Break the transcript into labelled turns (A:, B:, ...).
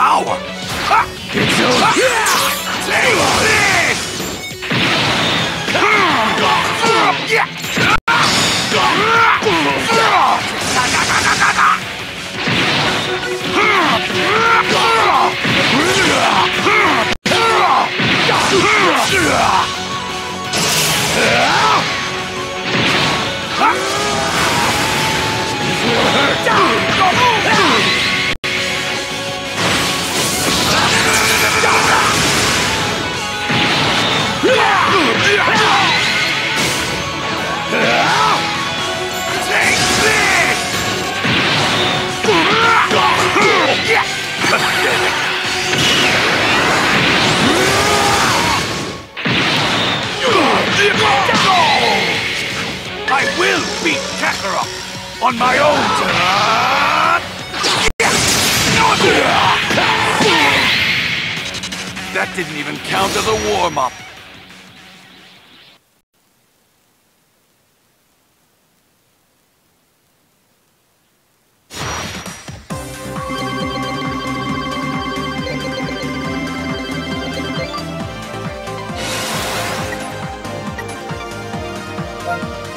A: power. It's over. Ah! I will beat Kakarot on my own! That didn't even count as a warm-up. Bye.